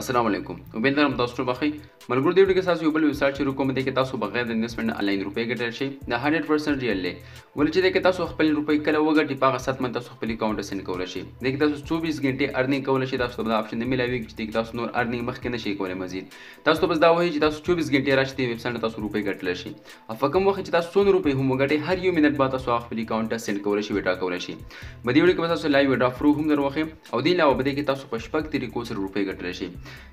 السلام علیکم امید لرم تاسو ټول بخی ملګرو دی ویډیو کې تاسو یو بل ویبسایټ شروع کوم دی کې تاسو بغیر د انویسټمنټ انلاین روپۍ ګټل شي دا 100% ریل دی ولې چې دی کې تاسو خپل روپۍ کله وګټي په هغه سات من تاسو خپل اکاونټ سند کول شي دی کې تاسو 24 غنټه ارنینګ کول شي تاسو ته دا اپشن نه ملاوي چې دی تاسو نور ارنینګ مخکې نشي کولای مزید تاسو ته بس دا وایي چې تاسو 24 غنټه راشي دی ویبسایټ تاسو روپۍ ګټل شي او فکم وخت چې تاسو 100 روپۍ هم وګټي هر یو منټ بعد تاسو خپل اکاونټ سند کول شي وډرا کول شي مدې وړي کې تاسو لایو وډرا فرو هم دروخه او دې علاوه په دې کې تاسو په شپږ طریقو سره روپۍ ګټلی شئ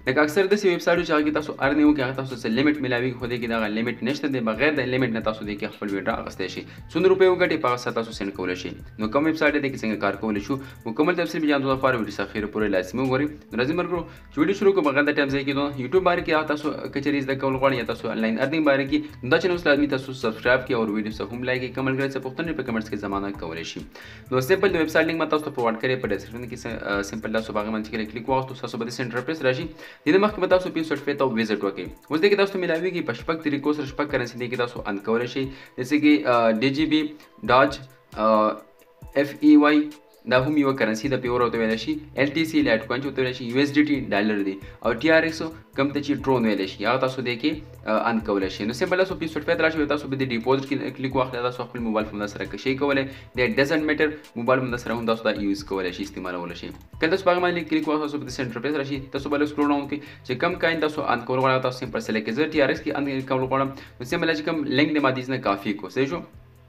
لکه اکثر داسې ویب سایټ چې هغه کې تاسو ارنې وکړي هغه تاسو څه لیمټ ملاویږي خو دې کې دغه لیمټ نشته دی بغیر د لیمټ نه تاسو دې کې خپل ویډرا اخیستی شئ څومره روپۍ وګټي په هغه سره تاسو سینډ کولی شئ نو کوم ویب سایټ دې کې څنګه کار کولی شو مکمل تفصیل به جان دوه لپاره ویډیو اخیر پورې لازمي وګورئ نو راځئ ملګرو چې ویډیو شروع کوم غلطه ټایم ځای کېدو یوټیوب باره کې تاسو کچري زده کول غواړئ یا تاسو انلاین ارنینګ باره کې نو دا چینل اوس لازمي تاسو سبسکرایب کړئ او ویډیو سره هم لایک کړئ کوم ملګری څه پوښتنې په کمنټس کې زمانه کولای شي نو سمپل د ویب سایټ لینک ما تاسو ته پرووایډ کړی په ډسکرپشن کې سمپل تاسو باغ باندې کله کلیک واغستو تاسو به د سنټر پیس راشي د نه مخکې به تاسو پی سرټ فیته ویزټ وکړئ اوس دغه تاسو ملاویږي په شپږ طریقو سره شپږ کرنسي دغه تاسو ان کولای شي جیسے کې ډي جی بي ډاج اف ای وای دا هم یو کرنسی د پیور او ته ویل شي ال ټي سي لایټ کوین چې ته ویل شي یو اس ډي ټي ډالر دی او ټي ار ایکس کم ته چې ټرون ویل شي هغه تاسو دې کې ان کول شي نو سمبل تاسو په سټفه تر شي تاسو به د ډیپوزټ کې کلیک واخلئ تاسو خپل موبایل فون سره کشي کولای د ډزنټ میټر موبایل فون سره هم تاسو دا یوز کولای شي استعمالول شي کله تاسو هغه باندې کلیک واخلئ تاسو د سنټر پیس راشي تاسو بل سکرول ډاون کوي چې کم کاین تاسو ان کول غواړئ تاسو سمپل سلیکټ زه ټي ار ایکس کې ان کول غواړم نو سمبل چې کم لینک د ماده نه کافي کو سې شو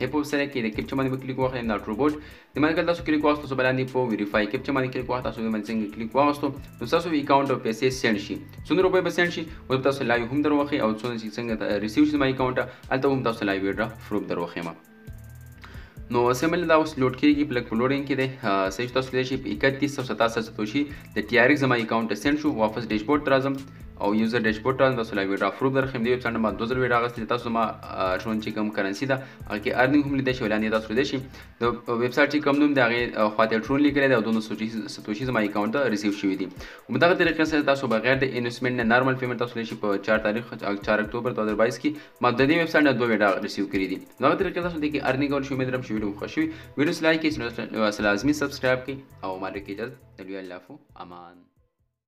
هي په سره کې د کیپچا باندې به کلیک واخلئ ناټ روبوټ د مدکل تاسو کلیک واخلو څو بلاندې په ویریفای کیپچا باندې کلیک واخلو تاسو د من څنګه کلیک واغستو نو تاسو اکاونټ او پیسې سند شي څومره روپۍ به سند شي او تاسو لایو هم دروخی او څونه چې څنګه ریسیو شي ما اکاونټ الته هم تاسو لایو ویډرا فروپ دروخی ما نو سیمل دا اوس لوډ کیږي بلک په لوډینګ کې دی سیج تاسو لیدلی شئ 31 سو 67 ساتوشي د ټي آر ایکس زما اکاونټ سند شو واپس ډیشبورډ ته راځم او یوزر ډیشبورډ ټال تاسو لایو ویډرا فروب درخم دی ویب سایټ ما دوه ځل ویډرا غستې تاسو ما ارشون چې کوم کرنسی ده هغه کې ارننګ هم لیدای شي ولاندې تاسو لیدای شي د ویب سایټ چې کوم نوم دی هغه خواته ټرون لیکل دی او دوه سوچي سوچي زما اکاونټ ته ریسیو شوی دی هم دغه طریقې سره تاسو بغیر د انویسمنت نه نارمل پیمنت تاسو لشي په 4 تاریخ 4 اکتوبر 2022 کې ما د دې ویب سایټ نه دوه ویډا ریسیو کړی دي دغه طریقې تاسو د کې ارننګ ول شو مې درم شو ویډیو خوښ وي ویډیو لایک کړئ سره لازمي سبسکرایب کړئ او مالک اجازه د لوی الله فو امان